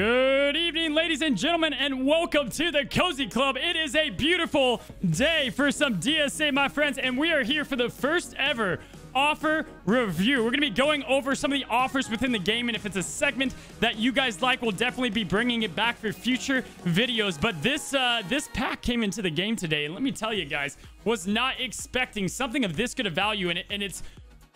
Good evening, ladies and gentlemen, and welcome to the Cozy Club. It is a beautiful day for some DSA, my friends, and we are here for the first ever offer review. We're going to be going over some of the offers within the game, and if it's a segment that you guys like, we'll definitely be bringing it back for future videos. But this uh, this pack came into the game today, and let me tell you guys, was not expecting something of this good of value, and, it, and it's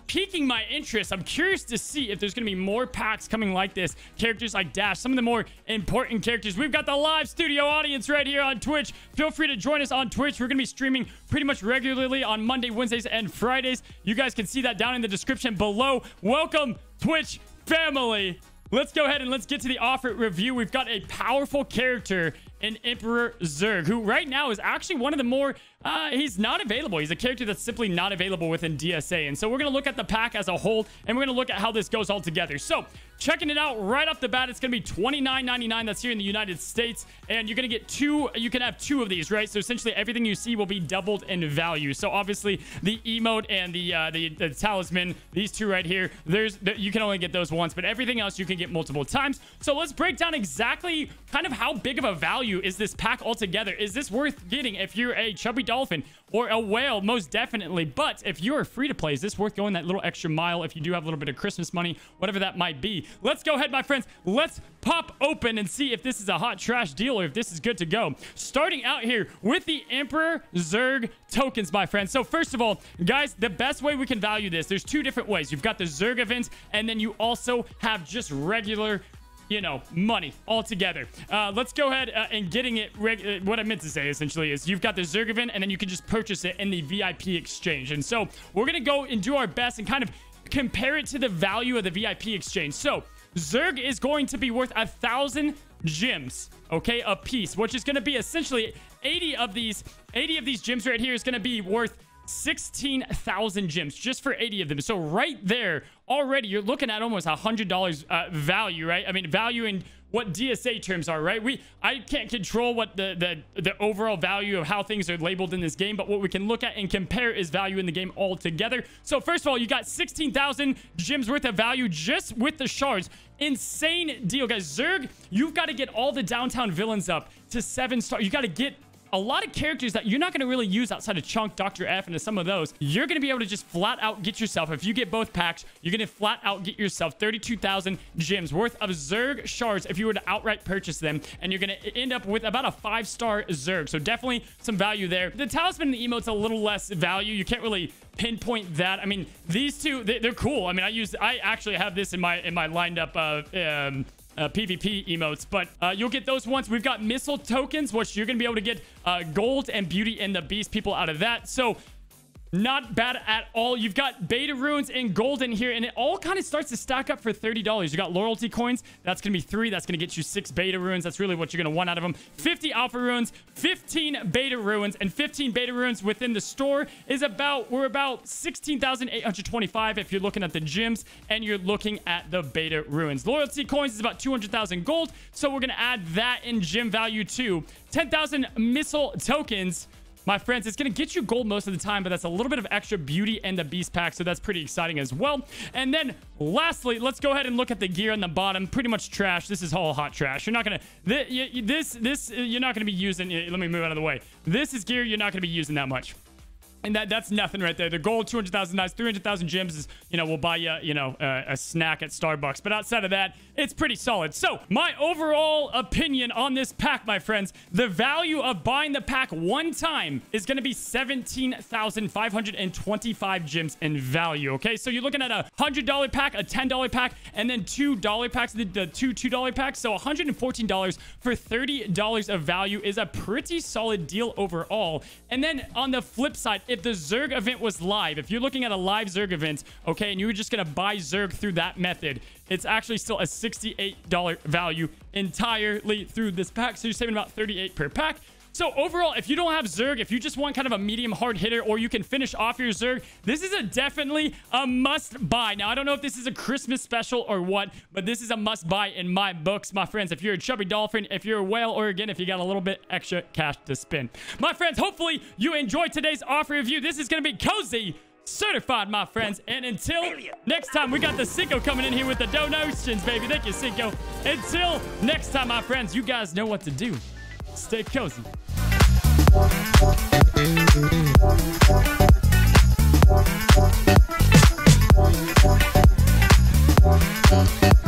piquing my interest. I'm curious to see if there's going to be more packs coming like this. Characters like Dash, some of the more important characters. We've got the live studio audience right here on Twitch. Feel free to join us on Twitch. We're going to be streaming pretty much regularly on Monday, Wednesdays, and Fridays. You guys can see that down in the description below. Welcome, Twitch family. Let's go ahead and let's get to the offer review. We've got a powerful character in Emperor Zurg, who right now is actually one of the more uh, he's not available. He's a character that's simply not available within DSA. And so we're going to look at the pack as a whole, and we're going to look at how this goes all together. So checking it out right off the bat, it's going to be $29.99. That's here in the United States. And you're going to get two, you can have two of these, right? So essentially everything you see will be doubled in value. So obviously the emote and the, uh, the, the talisman, these two right here, there's you can only get those once, but everything else you can get multiple times. So let's break down exactly kind of how big of a value is this pack altogether. Is this worth getting if you're a chubby dog dolphin or a whale, most definitely. But if you're free to play, is this worth going that little extra mile if you do have a little bit of Christmas money, whatever that might be? Let's go ahead, my friends. Let's pop open and see if this is a hot trash deal or if this is good to go. Starting out here with the Emperor Zurg tokens, my friends. So first of all, guys, the best way we can value this, there's two different ways. You've got the Zurg events, and then you also have just regular you know, money altogether. Uh, let's go ahead uh, and getting it. Uh, what I meant to say essentially is you've got the Zergovan and then you can just purchase it in the VIP exchange. And so we're going to go and do our best and kind of compare it to the value of the VIP exchange. So Zurg is going to be worth a thousand gems, okay, a piece, which is going to be essentially 80 of these, 80 of these gems right here is going to be worth 16,000 gems just for 80 of them. So right there, already you're looking at almost a $100 uh, value, right? I mean, value in what DSA terms are, right? We I can't control what the, the, the overall value of how things are labeled in this game, but what we can look at and compare is value in the game altogether. So first of all, you got 16,000 gems worth of value just with the shards. Insane deal, guys. Zurg, you've got to get all the downtown villains up to seven star. You got to get a lot of characters that you're not going to really use outside of Chunk, Dr. F, and some of those, you're going to be able to just flat out get yourself, if you get both packs, you're going to flat out get yourself 32,000 gems worth of Zurg shards if you were to outright purchase them, and you're going to end up with about a five-star Zurg. So definitely some value there. The Talisman and the emote's a little less value. You can't really pinpoint that. I mean, these two, they're cool. I mean, I use, I actually have this in my in my lined up uh, um, uh, PvP emotes, but uh, you'll get those ones. We've got missile tokens, which you're going to be able to get uh, gold and beauty and the beast people out of that. So not bad at all. You've got beta runes and gold in here, and it all kind of starts to stack up for $30. You got loyalty coins. That's going to be three. That's going to get you six beta runes. That's really what you're going to want out of them. 50 alpha runes, 15 beta runes, and 15 beta runes within the store is about, we're about 16,825 if you're looking at the gyms and you're looking at the beta runes. Loyalty coins is about 200,000 gold, so we're going to add that in gym value too. 10,000 missile tokens my friends. It's going to get you gold most of the time, but that's a little bit of extra beauty and the beast pack, so that's pretty exciting as well. And then lastly, let's go ahead and look at the gear on the bottom. Pretty much trash. This is all hot trash. You're not going to... This, this, uh, you're not going to be using... Let me move out of the way. This is gear you're not going to be using that much. And that that's nothing right there. The gold, 200,000 nice, 300,000 gems is, you know, we'll buy you, you know, uh, a snack at Starbucks. But outside of that, it's pretty solid. So, my overall opinion on this pack, my friends, the value of buying the pack one time is going to be 17,525 gems in value, okay? So, you're looking at a $100 pack, a $10 pack, and then $2 packs, the, the two $2 packs. So, $114 for $30 of value is a pretty solid deal overall. And then on the flip side, if the Zurg event was live, if you're looking at a live Zurg event, okay, and you were just going to buy Zurg through that method, it's actually still a $68 value entirely through this pack. So you're saving about 38 per pack. So overall, if you don't have Zurg, if you just want kind of a medium hard hitter or you can finish off your Zurg, this is a definitely a must buy. Now, I don't know if this is a Christmas special or what, but this is a must buy in my books, my friends. If you're a chubby dolphin, if you're a whale, or again, if you got a little bit extra cash to spend. My friends, hopefully you enjoyed today's offer review. This is going to be cozy certified, my friends. And until next time, we got the Cinco coming in here with the donations, baby. Thank you, Cinco. Until next time, my friends, you guys know what to do. Stay cozy. Thank